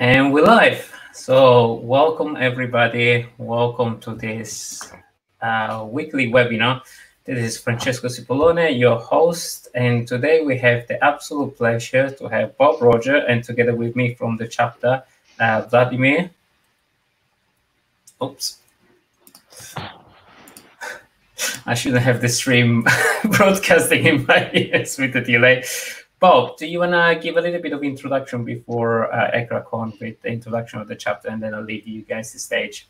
And we're live. So, welcome everybody. Welcome to this uh, weekly webinar. This is Francesco Cipollone, your host. And today we have the absolute pleasure to have Bob Rodger and together with me from the chapter, uh, Vladimir. Oops. I shouldn't have the stream broadcasting in my ears with the delay. Bob, do you want to give a little bit of introduction before uh, ECRACon with the introduction of the chapter, and then I'll leave you guys the stage.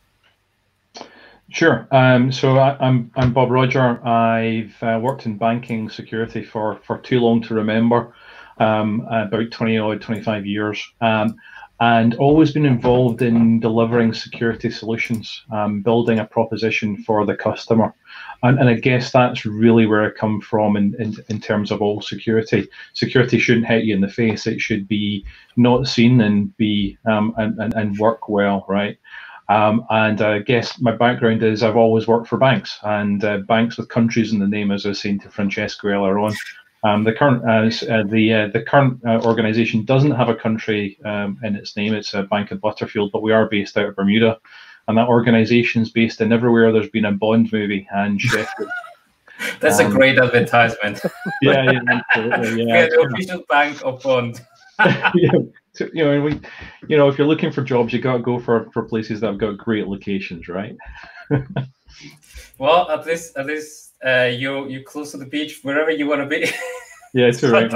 Sure. Um, so I, am I'm, I'm Bob Rodger. I've uh, worked in banking security for for too long to remember, um, about 20 or 25 years, um, and always been involved in delivering security solutions, um, building a proposition for the customer. And, and I guess that's really where I come from in, in, in terms of all security. Security shouldn't hit you in the face. It should be not seen and be um, and, and, and work well, right? Um, and I guess my background is I've always worked for banks and uh, banks with countries in the name, as I was saying to Francesco earlier on. Um, the current uh, uh, the uh, the current uh, organisation doesn't have a country um, in its name. It's a Bank of Butterfield, but we are based out of Bermuda and that organization's based in everywhere there's been a Bond movie and Sheffield. That's um, a great advertisement. yeah, yeah, absolutely. Yeah, the official bank of Bond. yeah, you know, we, you know, if you're looking for jobs, you got to go for for places that have got great locations, right? well, at least at least uh, you you close to the beach, wherever you want to be. yeah, it's right.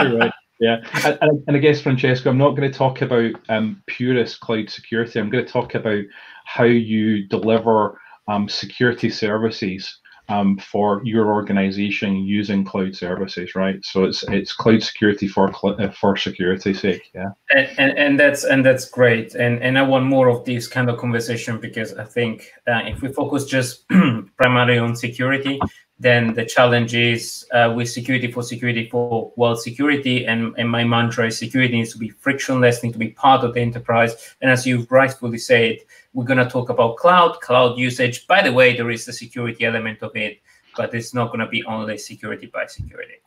Right. Yeah, and, and, I guess Francesco, I'm not going to talk about um, purist cloud security. I'm going to talk about how you deliver um, security services um, for your organization using cloud services, right? So it's it's cloud security for uh, for security sake, yeah. And, and, and that's and that's great. And and I want more of this kind of conversation because I think uh, if we focus just primarily on security, then the challenge is uh, with security for security for well security and, and my mantra is security needs to be frictionless needs to be part of the enterprise and as you've rightfully said we're going to talk about cloud cloud usage by the way there is the security element of it but it's not going to be only security by security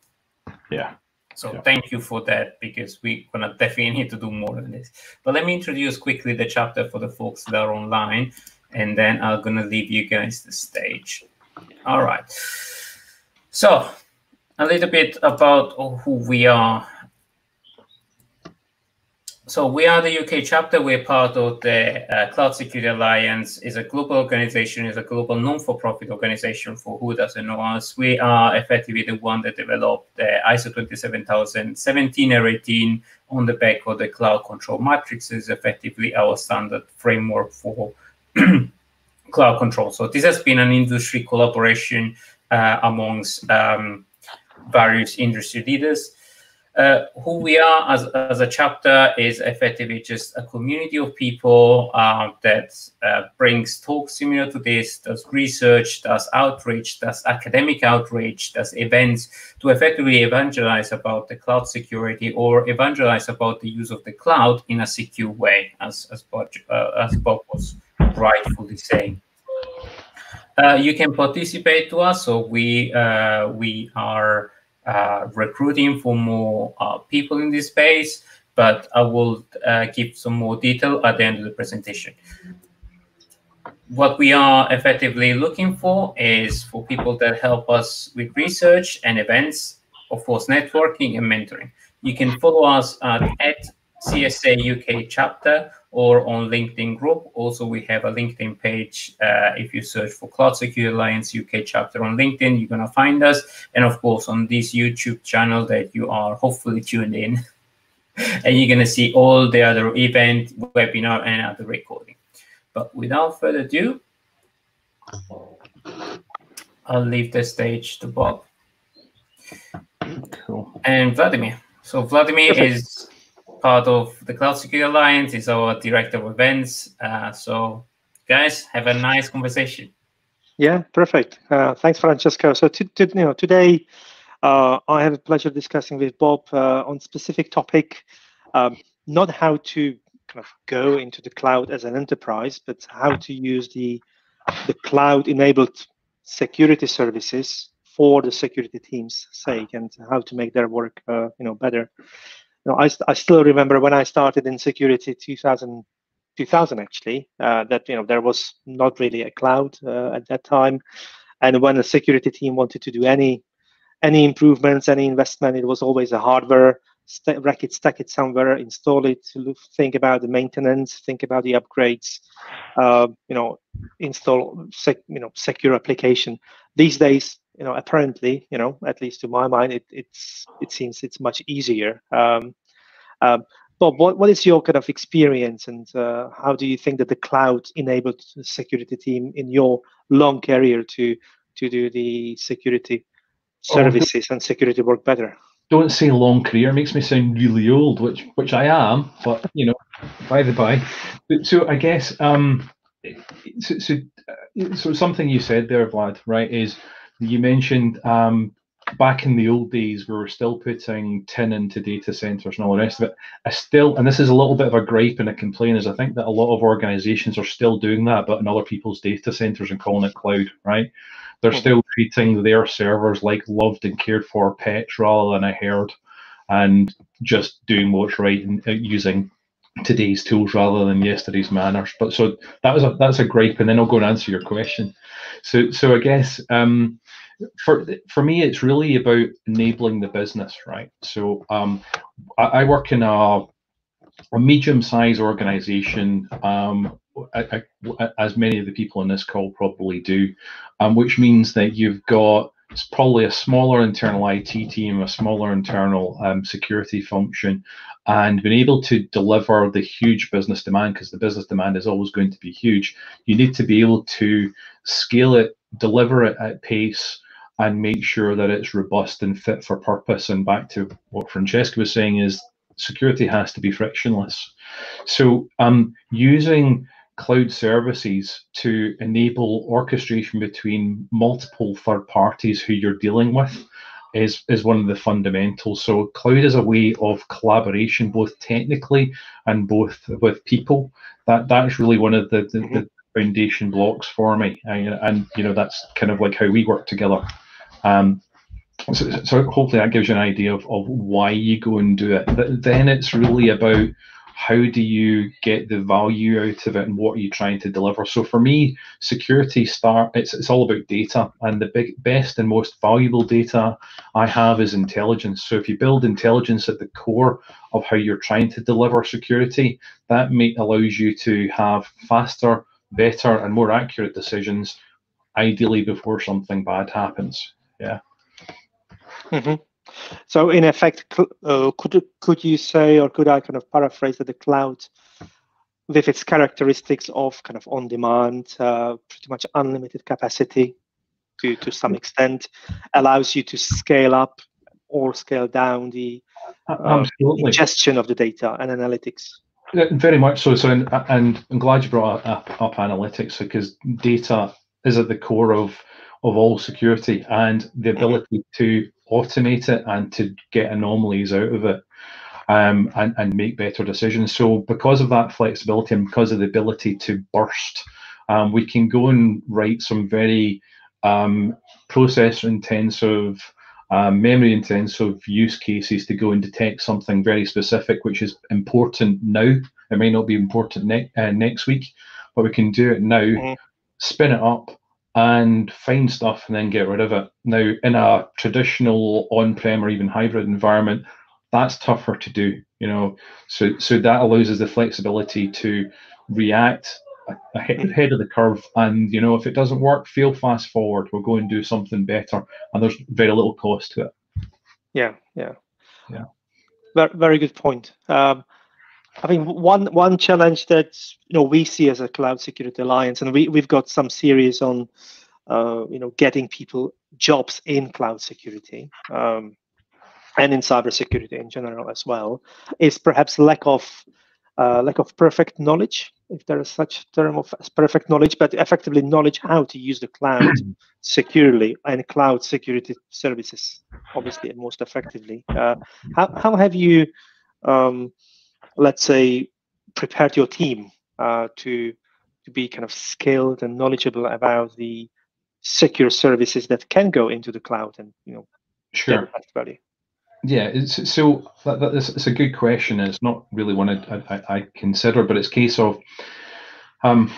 yeah so yeah. thank you for that because we're gonna definitely need to do more than this. But let me introduce quickly the chapter for the folks that are online, and then I'm gonna leave you guys the stage. All right. So, a little bit about who we are. So we are the UK chapter. We're part of the uh, Cloud Security Alliance. is a global organization. is a global non-for-profit organization. For who doesn't know us, we are effectively the one that developed the ISO 27017 or 18 on the back of the cloud control matrix. is effectively our standard framework for cloud control. So this has been an industry collaboration uh, amongst um, various industry leaders. Uh, who we are as, as a chapter is effectively just a community of people uh, that uh, brings talks similar to this, does research, does outreach, does academic outreach, does events to effectively evangelize about the cloud security or evangelize about the use of the cloud in a secure way, as, as, Bob, uh, as Bob was rightfully saying. Uh, you can participate to us. So we uh, we are recruiting for more uh, people in this space, but I will uh, give some more detail at the end of the presentation. What we are effectively looking for is for people that help us with research and events, of course, networking and mentoring. You can follow us at, at CSA UK chapter or on LinkedIn group. Also, we have a LinkedIn page. Uh, if you search for Cloud Security Alliance UK chapter on LinkedIn, you're going to find us. And of course, on this YouTube channel that you are hopefully tuned in. and you're going to see all the other event, webinar, and other recording. But without further ado, I'll leave the stage to Bob. Cool. And Vladimir. So Vladimir Perfect. is part of the Cloud Security Alliance. He's our director of events. Uh, so, guys, have a nice conversation. Yeah, perfect. Uh, thanks, Francesco. So, to, to, you know, today uh, I have a pleasure discussing with Bob uh, on specific topic, um, not how to kind of go into the cloud as an enterprise, but how to use the the cloud-enabled security services for the security team's sake and how to make their work, uh, you know, better. You know, I, I still remember when I started in security 2000, 2000 actually, uh, that you know there was not really a cloud uh, at that time, and when a security team wanted to do any any improvements, any investment, it was always a hardware st- rack it, stack it somewhere, install it, think about the maintenance, think about the upgrades, uh, you know, install sec- you know secure application. These days, you know, apparently, you know, at least to my mind, it it's it seems it's much easier. Um, um, Bob, what, what is your kind of experience and uh, how do you think that the cloud enabled the security team in your long career to to do the security oh, services oh, and security work better? don't say long career makes me sound really old, which which I am, but you know, by the by. So I guess um, so, so, uh, so something you said there, Vlad, right? Is you mentioned um, back in the old days we were still putting tin into data centers and all the rest of it. I still, and this is a little bit of a gripe and a complaint, is I think that a lot of organizations are still doing that, but in other people's data centers and calling it cloud, right? They're mm-hmm. still treating their servers like loved and cared for pets rather than a herd, and just doing what's right and uh, using today's tools rather than yesterday's manners. But so that was a that's a gripe, and then I'll go and answer your question. So so I guess um, for for me, it's really about enabling the business, right? So um, I, I work in a a medium-sized organization um, I, I, as many of the people in this call probably do, um, which means that you've got it's probably a smaller internal IT team, a smaller internal um, security function, and being able to deliver the huge business demand because the business demand is always going to be huge. You need to be able to scale it, deliver it at pace, and make sure that it's robust and fit for purpose. And back to what Francesco was saying is security has to be frictionless. So um, using cloud services to enable orchestration between multiple third parties who you're dealing with is, is one of the fundamentals. So cloud is a way of collaboration, both technically and both with people. That that's really one of the, the, mm-hmm. the foundation blocks for me, and, and, you know that's kind of like how we work together. Um, so, so hopefully that gives you an idea of, of why you go and do it. But then it's really about how do you get the value out of it and what are you trying to deliver. So for me security start it's, it's all about data. And the big best and most valuable data i have is intelligence. So if you build intelligence at the core of how you're trying to deliver security that may allows you to have faster better and more accurate decisions ideally before something bad happens yeah mm-hmm. So in effect, uh, could could you say, or could I kind of paraphrase that the cloud, with its characteristics of kind of on demand, uh, pretty much unlimited capacity, to to some extent, allows you to scale up or scale down the uh, ingestion of the data and analytics. Very much so. So, and, and I'm glad you brought up, up analytics because data is at the core of of all security and the mm-hmm. ability to automate it and to get anomalies out of it um, and, and make better decisions. So because of that flexibility and because of the ability to burst, um, we can go and write some very um, processor intensive, um, memory intensive use cases to go and detect something very specific, which is important now. It may not be important ne- uh, next week, but we can do it now, mm-hmm. spin it up, and find stuff and then get rid of it. Now, in a traditional on-prem or even hybrid environment, that's tougher to do. You know, so so that allows us the flexibility to react ahead of the curve. And you know, if it doesn't work, feel fast forward. We'll go and do something better, and there's very little cost to it. Yeah, yeah, yeah. Very, very good point. Um, I mean, one one challenge that you know we see as a cloud security alliance, and we we've got some series on, uh, you know, getting people jobs in cloud security, um, and in cybersecurity in general as well, is perhaps lack of uh, lack of perfect knowledge, if there is such term of perfect knowledge, but effectively knowledge how to use the cloud securely and cloud security services, obviously and most effectively. Uh, how how have you um, let's say, prepared your team uh, to to be kind of skilled and knowledgeable about the secure services that can go into the cloud and you know sure value. Yeah, it's, so that, that, it's, it's, a good question. It's not really one I, I, I consider, but it's a case of um,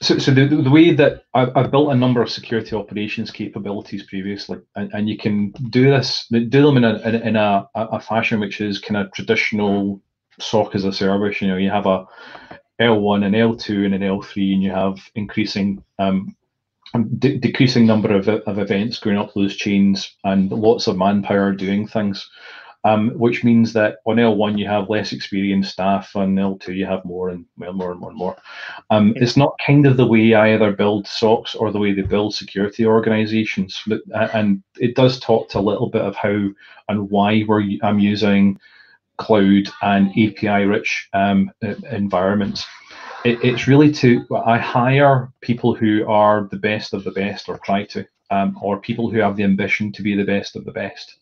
so, so the, the way that I've, I've, built a number of security operations capabilities previously, and, and you can do this, do them in a in a, a fashion which is kind of traditional SOC as a service. You know, you have a L1 and L2 and an L3, and you have increasing um, de- decreasing number of, of events going up those chains and lots of manpower doing things um, which means that on L1 you have less experienced staff, on L2 you have more and well, more and more and more. Um, it's not kind of the way I either build SOCs or the way they build security organizations, but, uh, and it does talk to a little bit of how and why we're I'm using cloud and API-rich um, environments. It, it's really to I hire people who are the best of the best, or try to, um, or people who have the ambition to be the best of the best.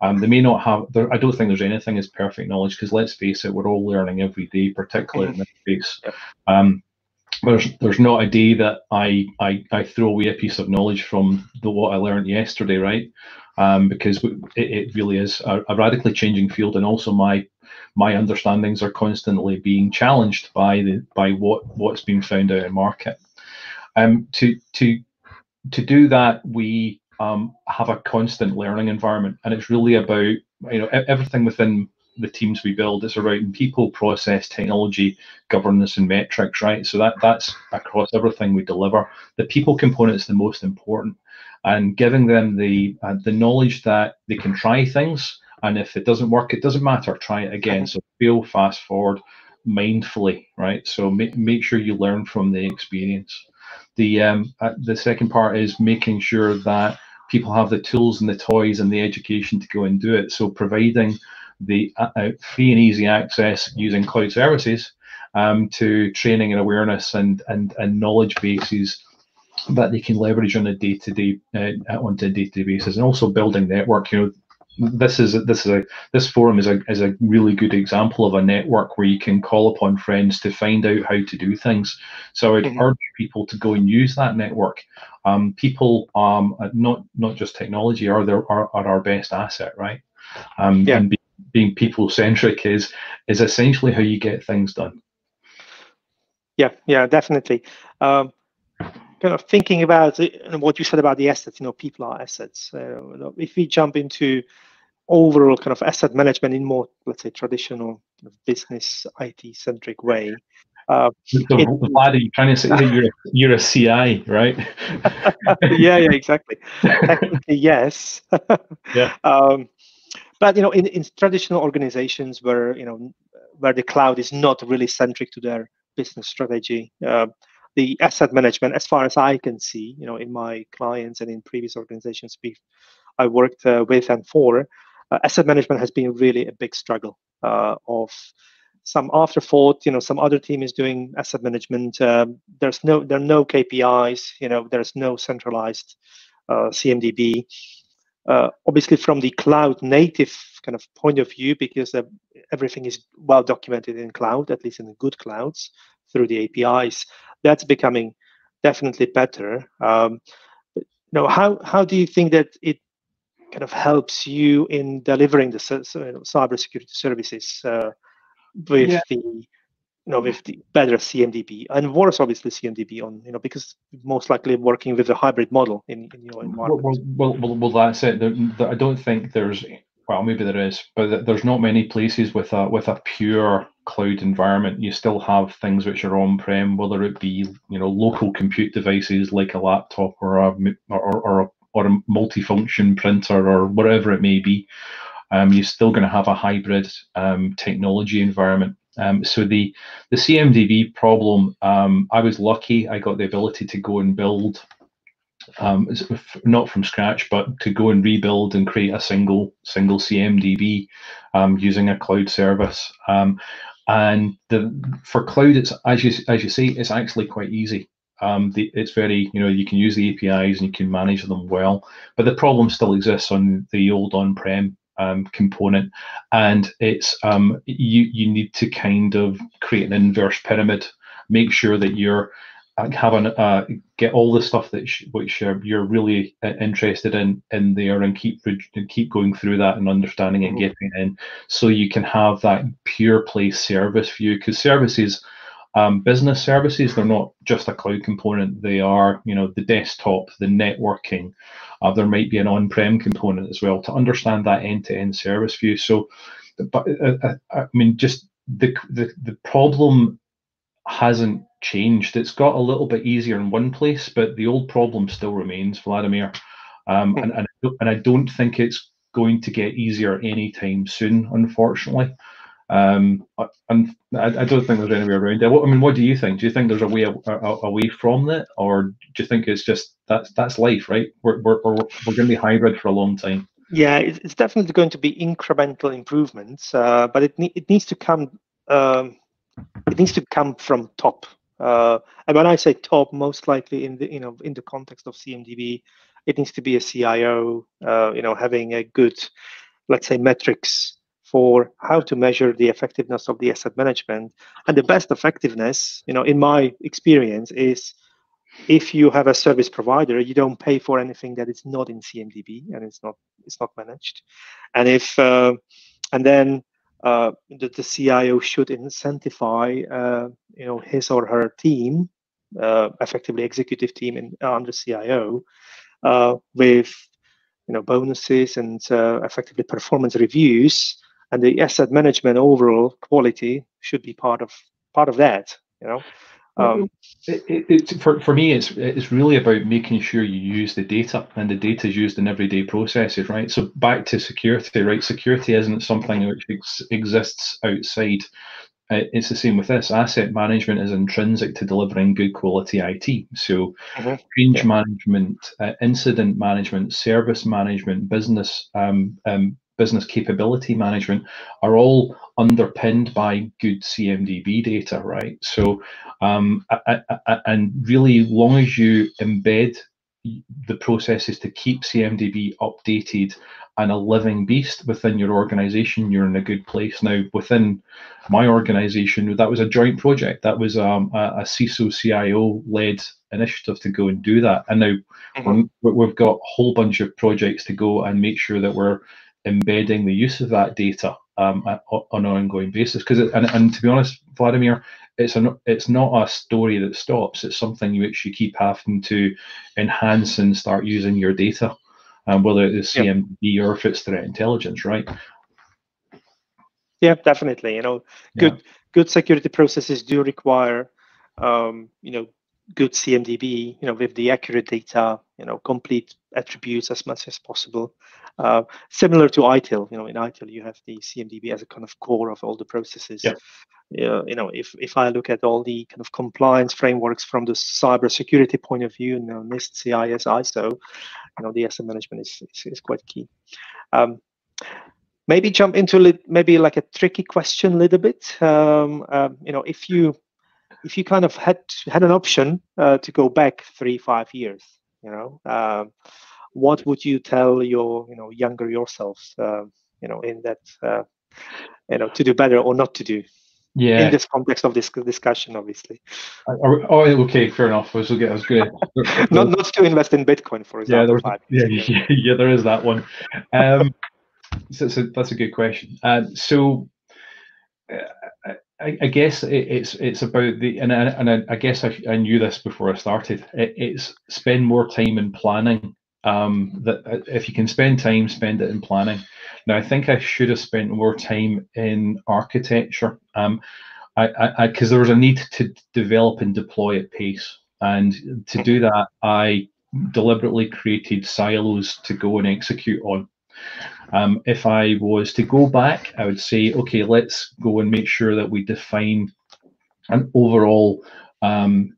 Um, they may not have. I don't think there's anything as perfect knowledge because let's face it, we're all learning every day, particularly in this space. Um, there's there's not a day that I, I I throw away a piece of knowledge from the what I learned yesterday, right? Um, because it, it really is a, a, radically changing field, and also my my understandings are constantly being challenged by the by what what's being found out in market. Um, to to to do that, we um, have a constant learning environment, and it's really about you know everything within the teams we build is around people, process, technology, governance, and metrics, right? So that that's across everything we deliver. The people component is the most important, and giving them the uh, the knowledge that they can try things, and if it doesn't work, it doesn't matter. Try it again. So feel fast forward mindfully, right? So make make sure you learn from the experience. The um, uh, the second part is making sure that people have the tools and the toys and the education to go and do it. So providing the uh, uh, free and easy access using cloud services um, to training and awareness and, and, and knowledge bases that they can leverage on a day-to-day uh, onto a day-to-day basis and also building network you know this is this is a this forum is a is a really good example of a network where you can call upon friends to find out how to do things. So I'd mm-hmm. urge people to go and use that network. Um, people, um, uh, not not just technology, are their are, are our best asset, right? Um, yeah. And be, being people centric is is essentially how you get things done. Yeah, yeah, definitely. Um, kind of thinking about and what you said about the assets, you know, people are assets. Uh, if we jump into overall kind of asset management in more, let's say, traditional business IT centric way. Uh, so, it, you trying to say you're, you're a CI, right? yeah, yeah, exactly. Technically, yes. yeah. Um, but you know, in, in traditional organizations where you know where the cloud is not really centric to their business strategy, uh, the asset management, as far as I can see, you know, in my clients and in previous organizations we I worked uh, with and for, uh, asset management has been really a big struggle uh, of some afterthought. You know, some other team is doing asset management. Um, there's no there are no KPIs. You know, there's no centralized uh, CMDB. Uh, obviously, from the cloud native kind of point of view, because everything is well documented in cloud, at least in the good clouds through the APIs that's becoming definitely better. Um, you know, how how do you think that it kind of helps you in delivering the cybersecurity services uh, with yeah. the you know with the better CMDB and worse obviously CMDB on you know because most likely working with a hybrid model in, in your environment. Well, well, well, well that's it. There, I don't think there's well maybe there is, but there's not many places with a with a pure cloud environment, you still have things which are on-prem, whether it be you know local compute devices like a laptop or a or, or, a, or a multifunction printer or whatever it may be. Um, you're still going to have a hybrid um, technology environment. Um, so the the CMDB problem, um, I was lucky. I got the ability to go and build, um, not from scratch, but to go and rebuild and create a single single CMDB um, using a cloud service. Um, and the for cloud, it's as you as you say, it's actually quite easy. Um, the, it's very you know you can use the APIs and you can manage them well, but the problem still exists on the old on-prem um, component, and it's um, you you need to kind of create an inverse pyramid, make sure that you're have an uh, get all the stuff that sh- which you're really uh, interested in in there and keep keep going through that and understanding and mm-hmm. getting in so you can have that pure play service view because services um, business services they're not just a cloud component they are you know the desktop the networking uh, there might be an on-prem component as well to understand that end-to-end service view so but uh, uh i mean just the, the the problem hasn't changed. It's got a little bit easier in one place, but the old problem still remains, Vladimir. Um, hmm. and, and, and I don't think it's going to get easier anytime soon, unfortunately. Um, and I, I, don't think there's any way around it. I mean, what do you think? Do you think there's a way away from it, or do you think it's just that's that's life, right? We're we're we're, we're going to be hybrid for a long time. Yeah, it's definitely going to be incremental improvements, uh, but it ne- it needs to come um, it needs to come from top. Uh, and when I say top, most likely in the you know in the context of CMDB, it needs to be a CIO, uh, you know, having a good, let's say, metrics for how to measure the effectiveness of the asset management. And the best effectiveness, you know, in my experience, is if you have a service provider, you don't pay for anything that is not in CMDB and it's not it's not managed. And if uh, and then uh, the, the CIO should incentivize uh, you know his or her team, uh, effectively executive team in, under CIO, uh, with you know bonuses and uh, effectively performance reviews, and the asset management overall quality should be part of part of that. You know, um, it, it, it, for, for me, it's it's really about making sure you use the data, and the data is used in everyday processes, right? So back to security, right? Security isn't something which ex- exists outside. Uh, it's the same with this. Asset management is intrinsic to delivering good quality IT. So, mm-hmm. change yeah. management, uh, incident management, service management, business um, um, business capability management are all underpinned by good CMDB data, right? So, um, I, I, and really, long as you embed the processes to keep CMDB updated and a living beast within your organization, you're in a good place. Now, within my organization, that was a joint project. That was um, a, a CISO CIO led initiative to go and do that. And now mm-hmm. we've got a whole bunch of projects to go and make sure that we're embedding the use of that data um, on an ongoing basis. Because and, and to be honest, Vladimir, it's a it's not a story that stops. It's something which you keep having to enhance and start using your data, um, whether it's CMDB yep. or if it's threat intelligence, right? Yeah, definitely. You know, good yeah. good security processes do require, um, you know, good CMDB, you know, with the accurate data, you know, complete attributes as much as possible. Uh, similar to ITIL, you know, in ITIL you have the CMDB as a kind of core of all the processes. Yeah. Uh, you know, if if I look at all the kind of compliance frameworks from the cybersecurity point of view, you know, NIST, CIS, ISO, you know, the asset management is is, is quite key. Um, maybe jump into maybe like a tricky question a little bit. Um, um, you know, if you if you kind of had had an option uh, to go back three five years you know um, what would you tell your you know younger yourselves uh, you know in that uh, you know to do better or not to do? Yeah. In this context of this discussion obviously. Oh okay? Fair enough. I was i was good. Not not to invest in bitcoin for example yeah, yeah, yeah, yeah there is that one. Um so, so that's a good question. Uh, so uh, I, I guess it, it's it's about the and I, and I, I guess I, I, knew this before I started. It, it's spend more time in planning. Um, that uh, if you can spend time, spend it in planning. Now I think I should have spent more time in architecture. Um, I because there was a need to develop and deploy at pace, and to do that, I deliberately created silos to go and execute on. Um, if I was to go back, I would say, okay, let's go and make sure that we define an overall um,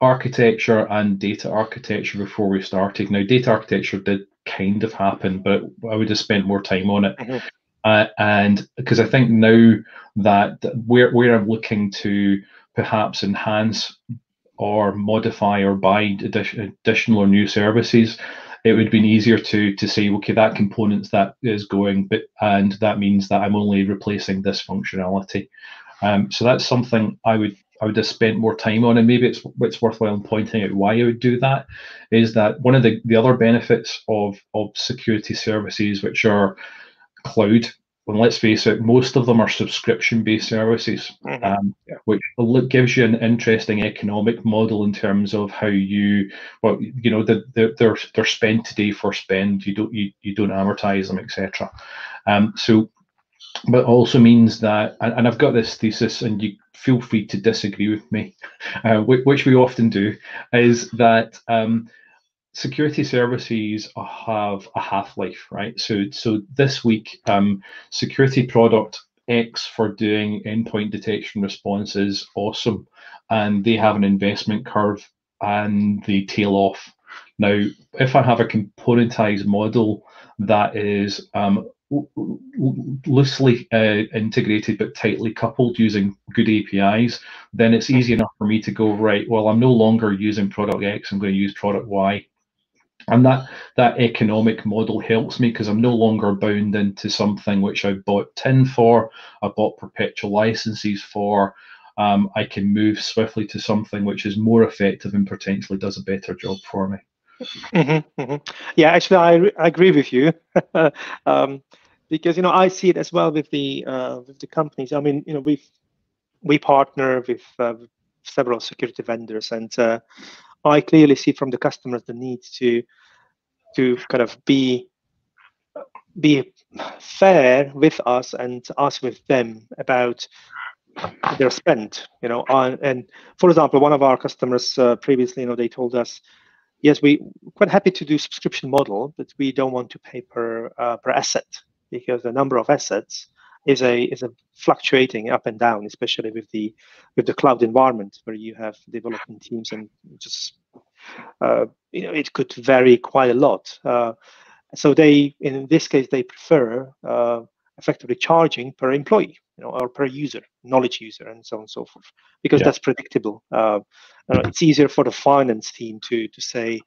architecture and data architecture before we started. Now, data architecture did kind of happen, but I would have spent more time on it. Mm-hmm. Uh, and because I think now that where where I'm looking to perhaps enhance or modify or buy addition, additional or new services, it would have been easier to to say, okay, that component's that is going, but and that means that I'm only replacing this functionality. Um, so that's something I would I would have spent more time on, and maybe it's it's worthwhile pointing out why I would do that. Is that one of the, the other benefits of of security services, which are cloud well, let's face it, most of them are subscription-based services, mm-hmm. um, which gives you an interesting economic model in terms of how you, well, you know, the, the, they're they're spent today for spend. You don't you, you don't amortize them, etc. Um, so, but also means that, and, and, I've got this thesis, and you feel free to disagree with me, uh, which, which, we often do, is that. Um, security services have a half-life, right? So, so this week, um, security product X for doing endpoint detection response is awesome, and they have an investment curve and they tail off. Now, if I have a componentized model that is um, loosely uh, integrated but tightly coupled using good APIs, then it's easy enough for me to go right. Well, I'm no longer using product X. I'm going to use product Y and that that economic model helps me because I'm no longer bound into something which I bought tin for, I bought perpetual licenses for. Um, I can move swiftly to something which is more effective and potentially does a better job for me. Mm-hmm, mm-hmm. Yeah, actually, I, I agree with you um, because you know I see it as well with the uh, with the companies. I mean, you know, we we partner with uh, several security vendors, and uh, I clearly see from the customers the need to to kind of be be fair with us and us with them about their spend you know on, and for example one of our customers uh, previously you know they told us yes we quite happy to do subscription model but we don't want to pay per uh, per asset because the number of assets is a is a fluctuating up and down, especially with the with the cloud environment where you have development teams and just uh, you know it could vary quite a lot. Uh, so they in this case they prefer uh, effectively charging per employee, you know, or per user, knowledge user, and so on and so forth, because yeah. that's predictable. Uh, it's easier for the finance team to to say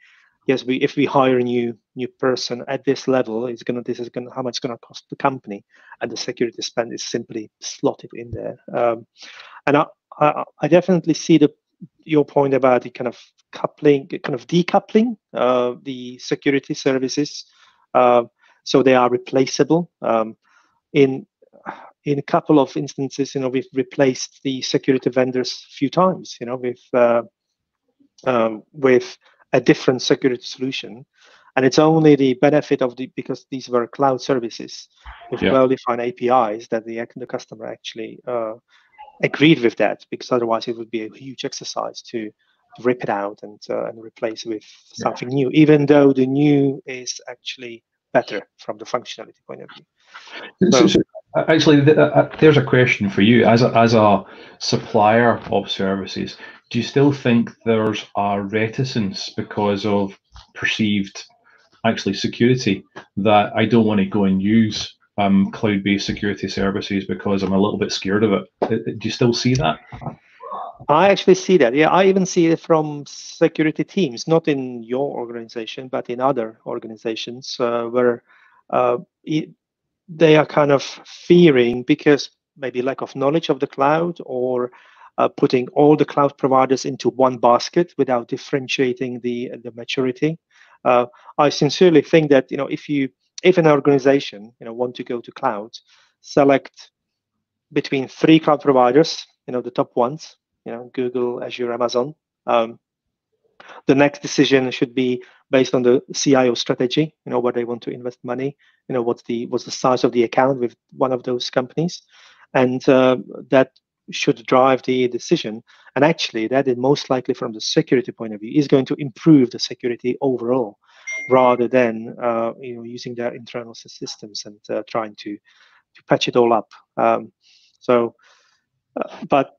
yes, we if we hire a new new person at this level, it's gonna this is gonna how much it's gonna cost the company, and the security spend is simply slotted in there. Um, and I, I, I definitely see the your point about the kind of coupling, kind of decoupling uh, the security services, uh, so they are replaceable. Um, in in a couple of instances, you know, we've replaced the security vendors a few times. You know, with uh, um, with a different security solution. And it's only the benefit of the because these were cloud services with yeah. well-defined APIs that the, the customer actually uh, agreed with that because otherwise it would be a huge exercise to, rip it out and uh, and replace with something yeah. new, even though the new is actually better from the functionality point of view. So, so, actually, th- uh, there's a question for you as a, as a supplier of services do you still think there's a reticence because of perceived actually security that I don't want to go and use um, cloud-based security services because I'm a little bit scared of it. Do you still see that? I actually see that. Yeah, I even see it from security teams, not in your organization, but in other organizations uh, where uh, it, they are kind of fearing because maybe lack of knowledge of the cloud or uh, putting all the cloud providers into one basket without differentiating the the maturity. Uh, I sincerely think that you know if you if an organization you know want to go to cloud, select between three cloud providers, you know the top ones, you know Google, Azure, Amazon. Um, the next decision should be based on the CIO strategy, you know, where they want to invest money, you know, what's the what's the size of the account with one of those companies, and uh, that should drive the decision. And actually, that is most likely from the security point of view is going to improve the security overall, rather than uh, you know using their internal systems and uh, trying to to patch it all up. Um, so, uh, but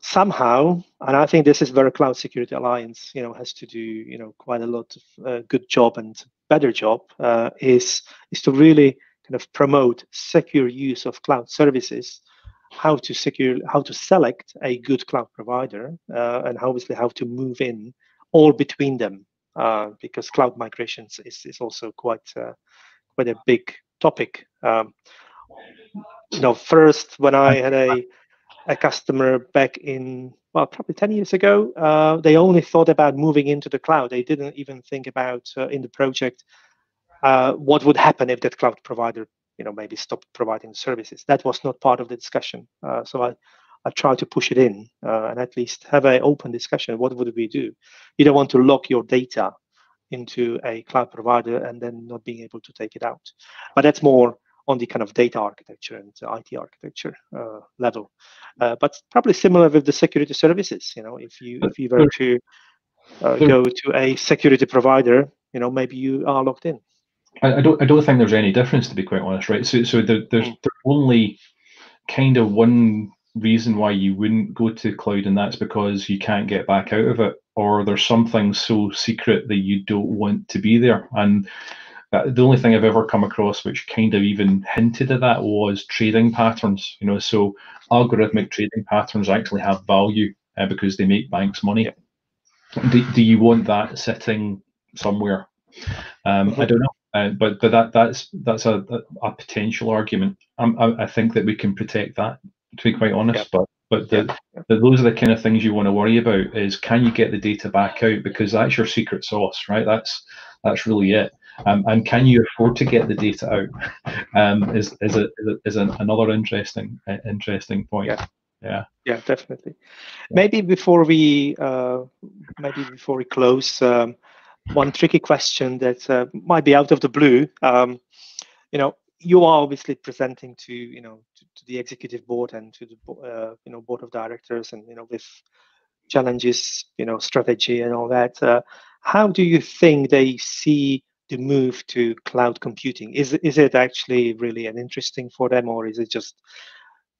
somehow, and I think this is where Cloud Security Alliance you know has to do you know quite a lot of uh, good job and better job uh, is is to really kind of promote secure use of cloud services how to secure, how to select a good cloud provider, uh, and obviously how to move in all between them, uh, because cloud migrations is, is also quite uh, quite a big topic. Um, you know, first when I had a a customer back in well probably 10 years ago uh, they only thought about moving into the cloud they didn't even think about uh, in the project uh, what would happen if that cloud provider you know maybe stopped providing services that was not part of the discussion uh, so i I try to push it in uh, and at least have an open discussion. What would we do? You don't want to lock your data into a cloud provider and then not being able to take it out. But that's more on the kind of data architecture and IT architecture uh, level. Uh, but probably similar with the security services. You know, if you if you were to uh, go to a security provider, you know, maybe you are locked in. I, I don't I don't think there's any difference to be quite honest, right? So so there, there's, mm. there's only kind of one reason why you wouldn't go to cloud, and that's because you can't get back out of it, or there's something so secret that you don't want to be there. And uh, the only thing I've ever come across which kind of even hinted at that was trading patterns. You know, so algorithmic trading patterns actually have value uh, because they make banks money. Do, do you want that sitting somewhere? Um, I don't know. Uh, but but that that's that's a, a, potential argument. Um, I, I think that we can protect that to be quite honest. But but the, the, those are the kind of things you want to worry about is can you get the data back out because that's your secret sauce, right? That's that's really it. Um, and can you afford to get the data out? Um, is is a is a, another interesting uh, interesting point. Yeah. Yeah. Yeah, definitely. Yeah. Maybe before we uh, maybe before we close, um, one tricky question that uh, might be out of the blue. Um, you know, you are obviously presenting to you know to, to the executive board and to the uh, you know board of directors and you know with challenges you know strategy and all that. Uh, how do you think they see the move to cloud computing? Is is it actually really an interesting for them or is it just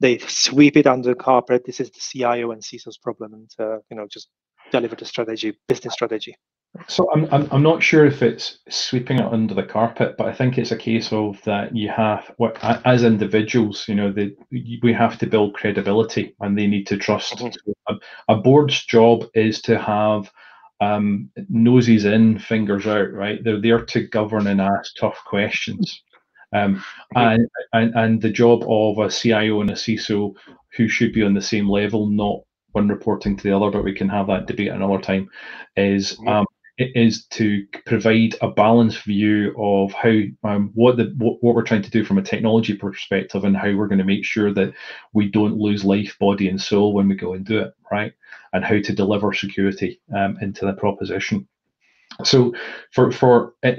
they sweep it under the carpet this is the cio and ciso's problem and uh, you know just deliver the strategy business strategy so I'm, I'm I'm not sure if it's sweeping it under the carpet, but I think it's a case of that you have as individuals, you know, the we have to build credibility and they need to trust. Mm-hmm. A, a, board's job is to have um, noses in, fingers out, right? They're there to govern and ask tough questions. Um, mm-hmm. and, and and the job of a CIO and a CISO who should be on the same level, not one reporting to the other, but we can have that debate another time, is mm-hmm. um, is to provide a balanced view of how um, what the what, what, we're trying to do from a technology perspective and how we're going to make sure that we don't lose life, body, and soul when we go and do it, right? And how to deliver security um, into the proposition. So, for for uh,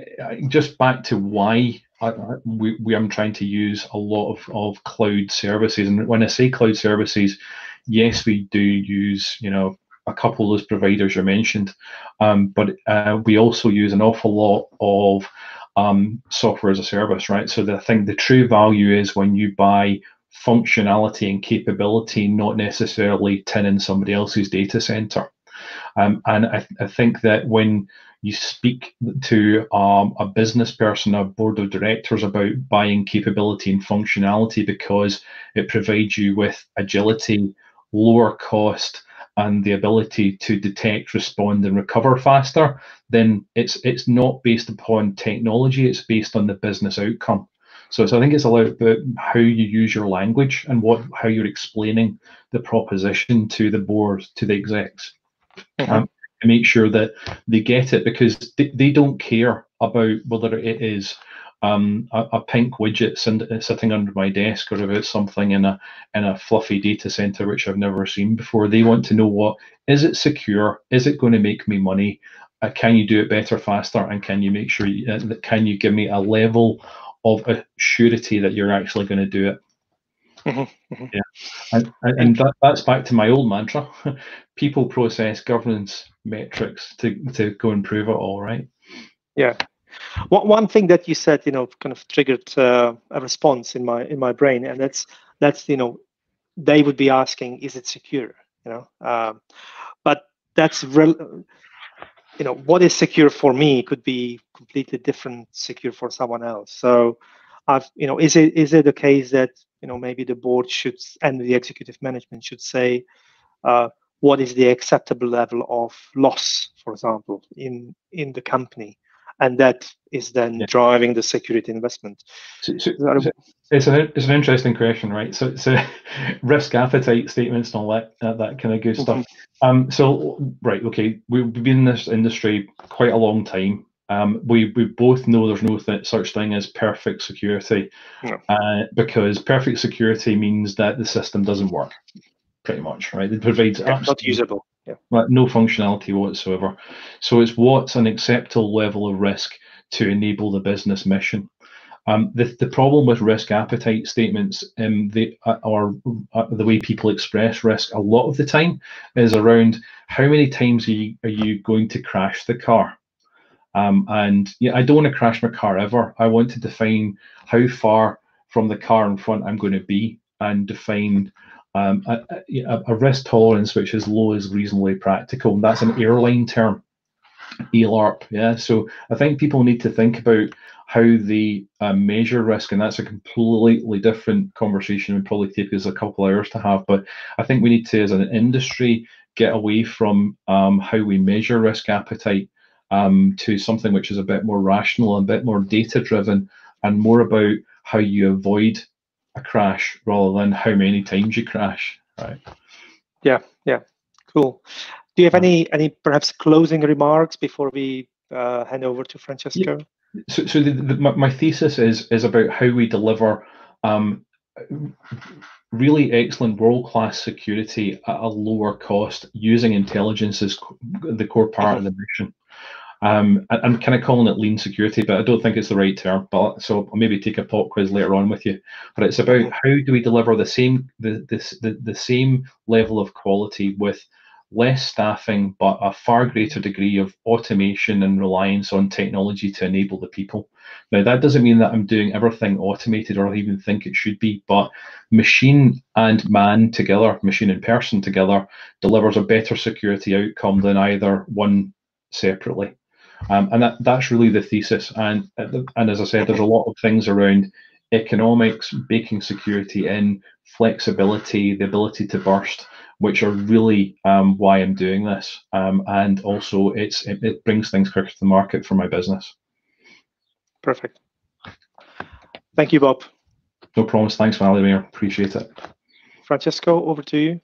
just back to why I, we, we am trying to use a lot of, of cloud services, and when I say cloud services, yes, we do use you know a couple of those providers you mentioned, um, but uh, we also use an awful lot of um, software as a service, right? So the, I think the true value is when you buy functionality and capability, not necessarily tinning somebody else's data center. Um, and I, I, think that when you speak to um, a business person, a board of directors about buying capability and functionality because it provides you with agility, lower cost, and the ability to detect, respond, and recover faster, then it's it's not based upon technology. It's based on the business outcome. So, so I think it's a lot about how you use your language and what how you're explaining the proposition to the board, to the execs, mm-hmm. um, to make sure that they get it because they, they don't care about whether it is um, a, a, pink widget sitting under my desk or about something in a in a fluffy data center which I've never seen before. They want to know what is it secure? Is it going to make me money? Uh, can you do it better, faster? And can you make sure you, uh, can you give me a level of a surety that you're actually going to do it? Mm-hmm, mm-hmm. Yeah, and, and, and that, that's back to my old mantra: people, process, governance, metrics to to go and prove it all, right? Yeah, one, thing that you said, you know, kind of triggered uh, a response in my in my brain, and that's that's you know, they would be asking, is it secure? You know, um, but that's real. You know, what is secure for me could be completely different secure for someone else. So, I've you know, is it is it the case that you know maybe the board should and the executive management should say. Uh, what is the acceptable level of loss, for example, in in the company, and that is then yeah. driving the security investment. So, so, so it's an it's an interesting question, right? So, so risk appetite statements and all that uh, that kind of good stuff. Mm-hmm. Um, so right, okay, we've been in this industry quite a long time. Um, we we both know there's no th- such thing as perfect security, uh, because perfect security means that the system doesn't work, pretty much, right? It provides yeah, not usable, yeah, no functionality whatsoever. So it's what's an acceptable level of risk to enable the business mission. Um, the, the problem with risk appetite statements, um, the, uh, or uh, the way people express risk a lot of the time, is around how many times are you, are you going to crash the car? Um, and yeah, I don't want to crash my car ever. I want to define how far from the car in front I'm going to be and define um, a, a, risk tolerance which is low is reasonably practical. And that's an airline term, ALARP. Yeah. So I think people need to think about how they uh, measure risk, and that's a completely different conversation. Would probably take us a couple hours to have, but I think we need to, as an industry, get away from um, how we measure risk appetite um, to something which is a bit more rational and a bit more data driven and more about how you avoid a crash rather than how many times you crash right? Yeah yeah cool. Do you have any any perhaps closing remarks before we uh, hand over to francesco? Yeah. so, so the, the, my thesis is is about how we deliver um, really excellent world-class security at a lower cost using intelligence as the core part of the mission um, I, am kind of calling it lean security, but I don't think it's the right term. But so I'll maybe take a pop quiz later on with you. But it's about how do we deliver the same the this the, the same level of quality with less staffing, but a far greater degree of automation and reliance on technology to enable the people. Now, that doesn't mean that I'm doing everything automated or I even think it should be, but machine and man together, machine and person together, delivers a better security outcome than either one separately. Um, and that, that's really the thesis. And, and as I said, there's a lot of things around economics, baking security in, flexibility, the ability to burst, which are really um, why I'm doing this. Um, and also, it's it, it, brings things quicker to the market for my business. Perfect. Thank you, Bob. No promise. Thanks, Vladimir. Appreciate it. Francesco, over to you.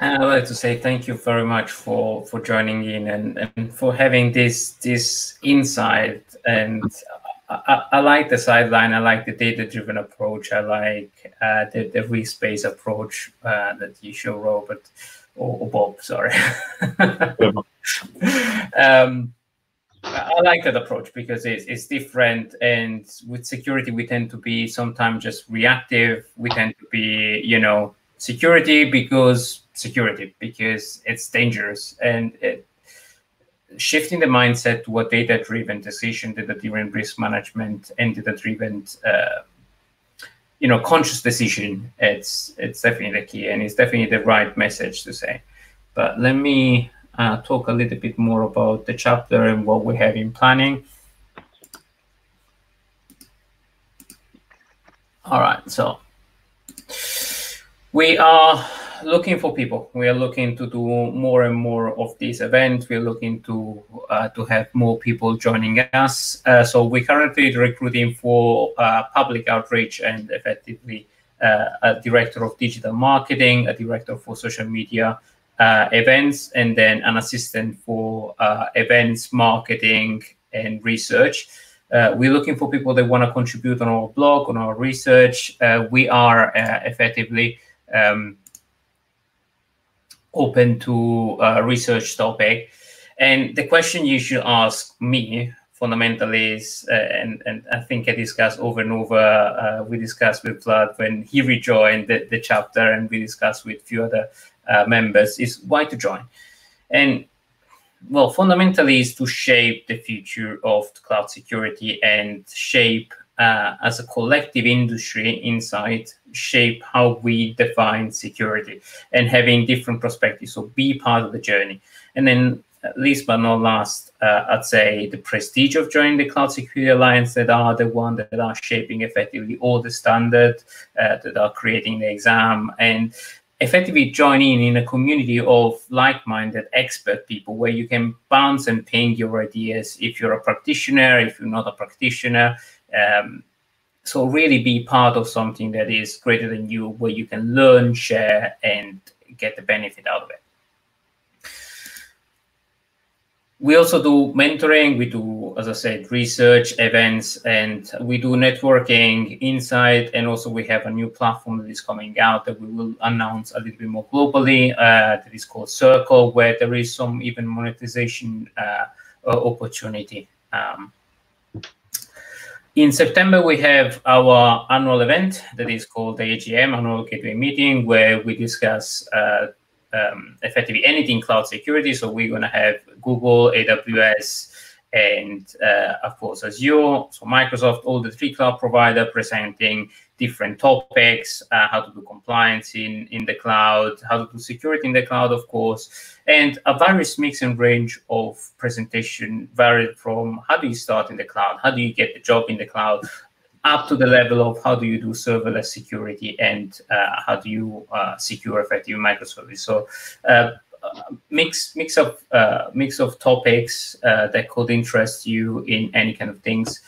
I'd like to say thank you very much for for joining in and, and for having this this insight. And I, I like the sideline. I like the data driven approach. I like uh, the the risk based approach uh, that you show, Robert or, or Bob. Sorry. um, I like that approach because it's, it's different. And with security, we tend to be sometimes just reactive. We tend to be, you know, security because security because it's dangerous and it, shifting the mindset to a data-driven decision, data-driven risk management, and data-driven, uh, you know, conscious decision. It's it's definitely the key, and it's definitely the right message to say. But let me uh, talk a little bit more about the chapter and what we have in planning. All right, so we are looking for people. We are looking to do more and more of these events. We're looking to uh, to have more people joining us. Uh, so we're currently recruiting for uh, public outreach and effectively uh, a director of digital marketing, a director for social media uh, events, and then an assistant for uh, events marketing and research. we're looking for people that want to contribute on our blog, on our research. we are effectively um, open to a research topic. And the question you should ask me fundamentally is, uh, and, and I think I discussed over and over, uh, we discussed with Vlad when he rejoined the, the chapter and we discussed with few other uh, members, is why to join? And well, fundamentally is to shape the future of cloud security and shape uh, as a collective industry inside shape how we define security and having different perspectives. So be part of the journey. And then, at least but not last, uh, I'd say the prestige of joining the Cloud Security Alliance that are the one that are shaping effectively all the standard, uh, that are creating the exam and effectively join in in a community of like-minded expert people where you can bounce and ping your ideas if you're a practitioner, if you're not a practitioner. Um, so really be part of something that is greater than you, where you can learn, share, and get the benefit out of it. we also do mentoring we do as i said research events and we do networking inside and also we have a new platform that is coming out that we will announce a little bit more globally uh, that is called circle where there is some even monetization uh, opportunity um, in September, we have our annual event that is called the AGM, Annual Gateway Meeting, where we discuss uh, um, effectively anything cloud security. So we're going to have Google, AWS, and uh, of course Azure. So Microsoft, all the three cloud provider presenting different topics, uh, how to do compliance in, in the cloud, how to do security in the cloud, of course, and a various mix and range of presentation varied from how do you start in the cloud, how do you get the job in the cloud, up to the level of how do you do serverless security and uh, how do you uh, secure effective microservice. So uh, mix mix of uh, mix of topics uh, that could interest you in any kind of things.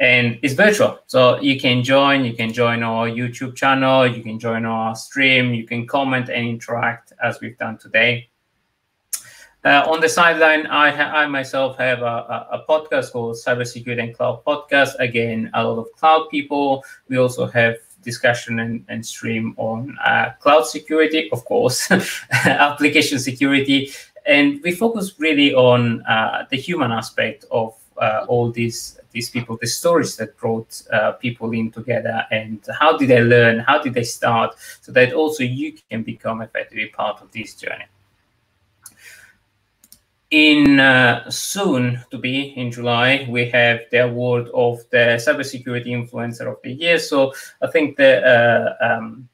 And it's virtual, so you can join. You can join our YouTube channel. You can join our stream. You can comment and interact as we've done today. Uh, on the sideline, I, I myself have a, a, podcast called Cybersecurity and Cloud Podcast. Again, a lot of cloud people. We also have discussion and, and stream on uh, cloud security, of course, application security. And we focus really on uh, the human aspect of uh, all these these people, the stories that brought uh, people in together, and how did they learn, how did they start, so that also you can become effectively part of this journey in uh, soon to be in July, we have the award of the cybersecurity influencer of the year. So I think the uh, um,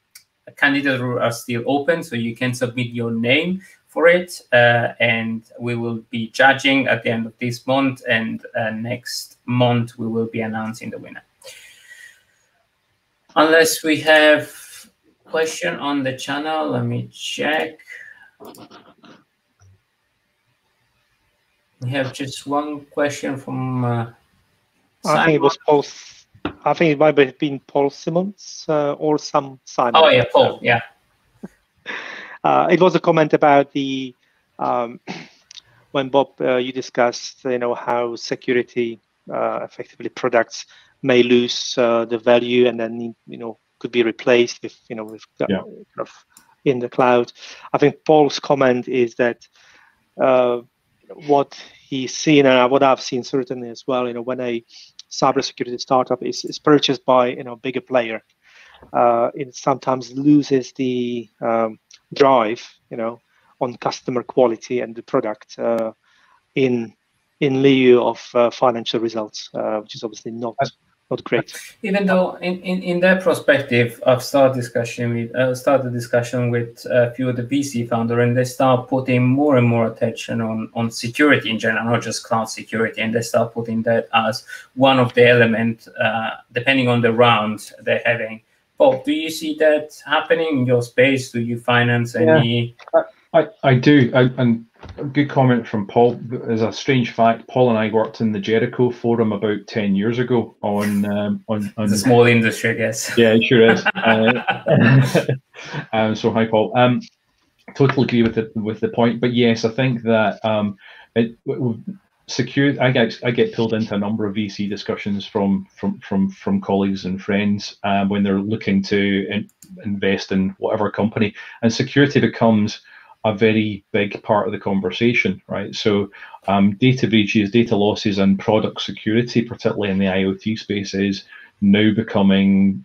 candidates are still open, so you can submit your name for it, uh, and we will be judging at the end of this month, and uh, next month we will be announcing the winner. Unless we have question on the channel, let me check. We have just one question from. Uh, I think it was Paul. I think it might have been Paul Simmons uh, or some Simon. Oh yeah, Paul. Yeah. Uh, it was a comment about the um, when Bob uh, you discussed you know how security uh, effectively products may lose uh, the value and then you know could be replaced with you know with yeah. kind of in the cloud. I think Paul's comment is that what he's seen and what I've seen certainly as well, you know, when a cybersecurity startup is, is purchased by you know bigger player, uh, it sometimes loses the um, drive, you know, on customer quality and the product uh, in in lieu of uh, financial results, uh, which is obviously not not great. Even though, in, in, in that perspective, I've started discussion with uh, started discussion with a few of the VC founder, and they start putting more and more attention on on security in general, not just cloud security, and they start putting that as one of the element, uh, depending on the round they're having. Bob, do you see that happening in your space? Do you finance any? Yeah, I, I do, I, and a good comment from Paul. As a strange fact, Paul and I worked in the Jericho Forum about ten years ago on um, on, on a small industry, I guess. Yeah, it sure is. uh, um, so hi, Paul. Um, totally agree with the with the point, but yes, I think that um, it, secure. I get I get pulled into a number of VC discussions from from from from colleagues and friends um, when they're looking to in, invest in whatever company, and security becomes a very big part of the conversation, right? So, um, data breaches, data losses, and product security, particularly in the IoT space, is now becoming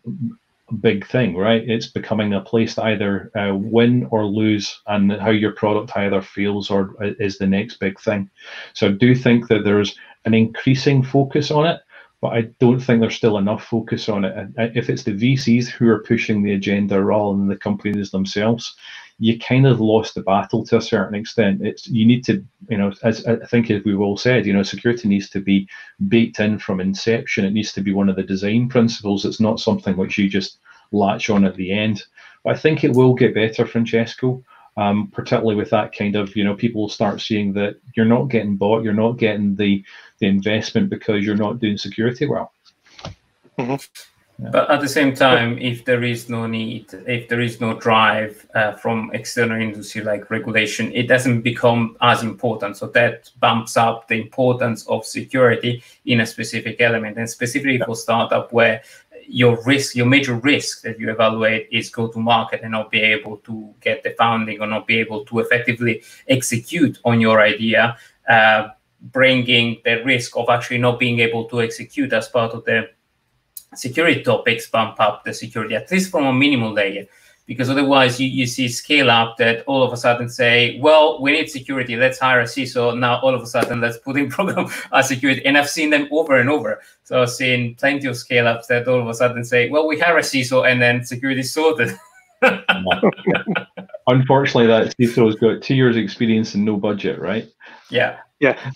big thing, right? It's becoming a place to either uh, win or lose, and how your product either feels or is the next big thing. So, I do think that there's an increasing focus on it, but I don't think there's still enough focus on it. And uh, if it's the VCs who are pushing the agenda rather than the companies themselves, you kind of lost the battle to a certain extent. It's you need to, you know, as I think as we've all said, you know, security needs to be baked in from inception. It needs to be one of the design principles. It's not something which you just latch on at the end. But I think it will get better, Francesco. Um, particularly with that kind of, you know, people will start seeing that you're not getting bought, you're not getting the the investment because you're not doing security well. Mm-hmm. Yeah. But at the same time, if there is no need, if there is no drive uh, from external industry like regulation, it doesn't become as important. So that bumps up the importance of security in a specific element, and specifically for startup where your risk, your major risk that you evaluate is go to market and not be able to get the funding or not be able to effectively execute on your idea, uh, bringing the risk of actually not being able to execute as part of the security topics bump up the security, at least from a minimal layer. Because otherwise, you, you see scale up that all of a sudden say, well, we need security, let's hire a CISO. Now, all of a sudden, let's put in program a security. And I've seen them over and over. So I've seen plenty of scale ups that all of a sudden say, well, we hire a CISO and then security sorted. Unfortunately, that CISO's got two years experience and no budget, right? Yeah. Yeah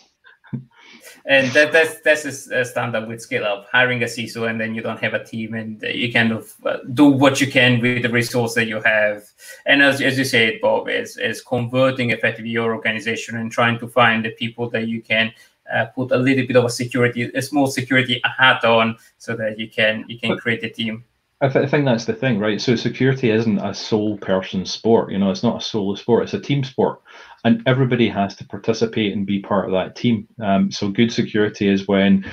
and that, that's that's a standard with scale up hiring a ciso and then you don't have a team and you kind of uh, do what you can with the resource that you have and as, as you said bob is is converting effectively your organization and trying to find the people that you can uh, put a little bit of a security a small security hat on so that you can you can create a team I, th- I, think that's the thing, right? So security isn't a sole person sport. You know, it's not a solo sport. It's a team sport, and everybody has to participate and be part of that team. Um, so good security is when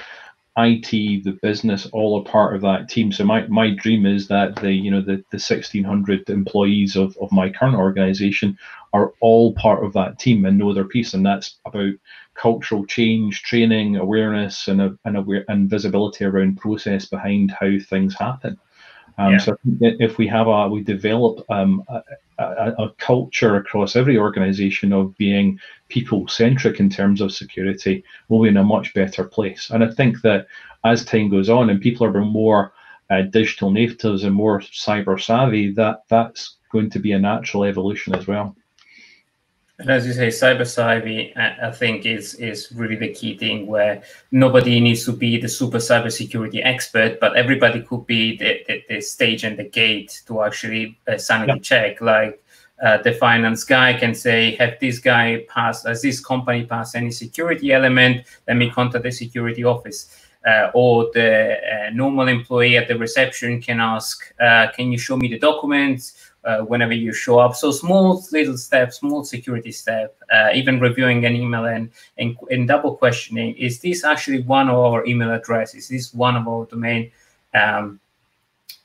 IT, the business, all are part of that team. So my, my dream is that the you know the, the 1600 employees of, of my current organization are all part of that team and know their piece. And that's about cultural change, training, awareness, and a, and aware and visibility around process behind how things happen. Um, yeah. So if we have a, we develop um, a, a, a, culture across every organization of being people centric in terms of security, we'll be in a much better place. And I think that as time goes on and people are more uh, digital natives and more cyber savvy, that that's going to be a natural evolution as well. And as you say, cyber savvy, I think is is really the key thing where nobody needs to be the super cybersecurity expert, but everybody could be the, the, the stage and the gate to actually uh, sanity yeah. check. Like uh, the finance guy can say, have this guy passed, has this company passed any security element? Let me contact the security office. Uh, or the uh, normal employee at the reception can ask, uh, can you show me the documents? Uh, whenever you show up. So small little steps, small security step, uh, even reviewing an email and, and, and double questioning, is this actually one of our email address? Is this one of our domain? Um,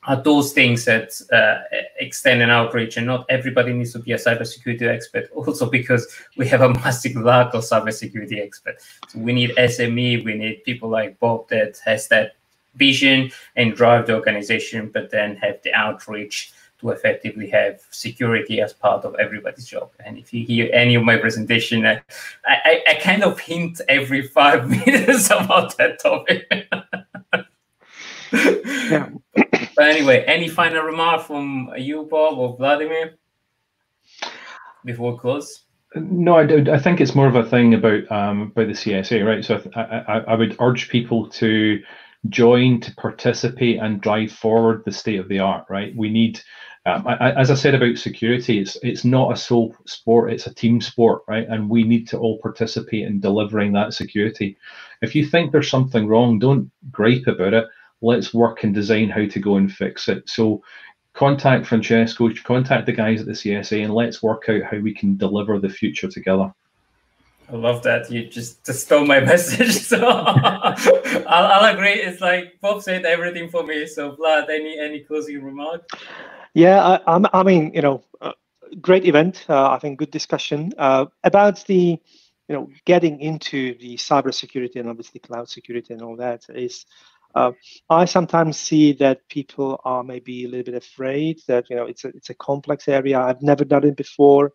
are those things that uh, extend an outreach and not everybody needs to be a cybersecurity expert also because we have a massive lack of cybersecurity expert so we need sme we need people like bob that has that vision and drive the organization but then have the outreach to effectively have security as part of everybody's job. And if you hear any of my presentation, I, I, I kind of hint every five minutes about that topic. yeah. but anyway, any final remark from you, Bob or Vladimir, before we close? No, I, do, I think it's more of a thing about um, about the CSA, right? So I, I, I would urge people to join, to participate, and drive forward the state of the art, right? We need um, I, as I said about security, it's it's not a sole sport; it's a team sport, right? And we need to all participate in delivering that security. If you think there's something wrong, don't gripe about it. Let's work and design how to go and fix it. So, contact Francesco, contact the guys at the CSA, and let's work out how we can deliver the future together. I love that you just, just stole my message. So I'll, I'll, agree. It's like Bob said everything for me. So Vlad, any any closing remarks? Yeah, I, I mean, you know, uh, great event. Uh, I think good discussion uh, about the, you know, getting into the cybersecurity and obviously cloud security and all that is. Uh, I sometimes see that people are maybe a little bit afraid that you know it's a it's a complex area. I've never done it before,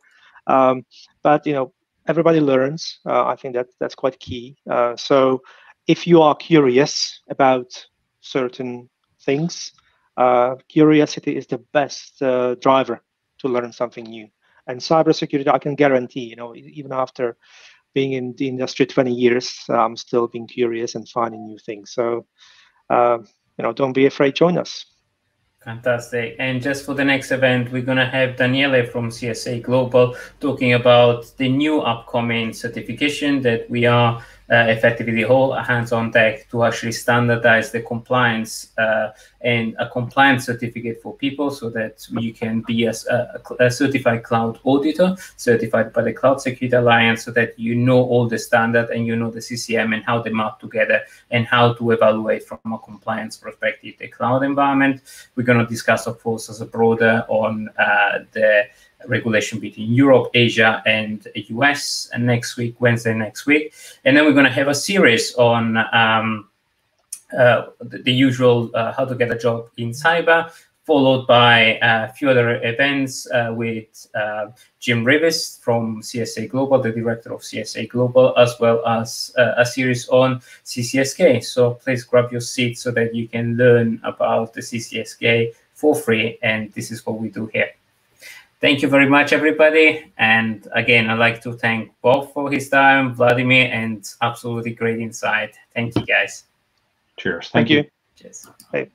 um, but you know everybody learns. Uh, I think that that's quite key. Uh, so if you are curious about certain things, uh, curiosity is the best uh, driver to learn something new. And cybersecurity, I can guarantee, you know, even after being in the industry 20 years, I'm still being curious and finding new things. So, uh, you know, don't be afraid. Join us. Fantastic. And just for the next event, we're going to have Daniele from CSA Global talking about the new upcoming certification that we are uh, effectively all hands on deck to actually standardize the compliance uh, and a compliance certificate for people so that you can be a, a, a, certified cloud auditor certified by the Cloud Security Alliance so that you know all the standard and you know the CCM and how they map together and how to evaluate from a compliance perspective the cloud environment. We're going to discuss, of course, as a broader on uh, the regulation between Europe, Asia, and US and next week, Wednesday next week. And then we're going to have a series on um, uh, the, the, usual uh, how to get a job in cyber, followed by a few other events uh, with uh, Jim Reavis from CSA Global, the director of CSA Global, as well as uh, a series on CCSK. So please grab your seat so that you can learn about the CCSK for free. And this is what we do here. Thank you very much, everybody. And again, I'd like to thank Bob for his time, Vladimir, and absolutely great insight. Thank you, guys. Cheers. Thank, Thank you. you. Cheers. Hey.